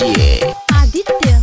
DJ Aditya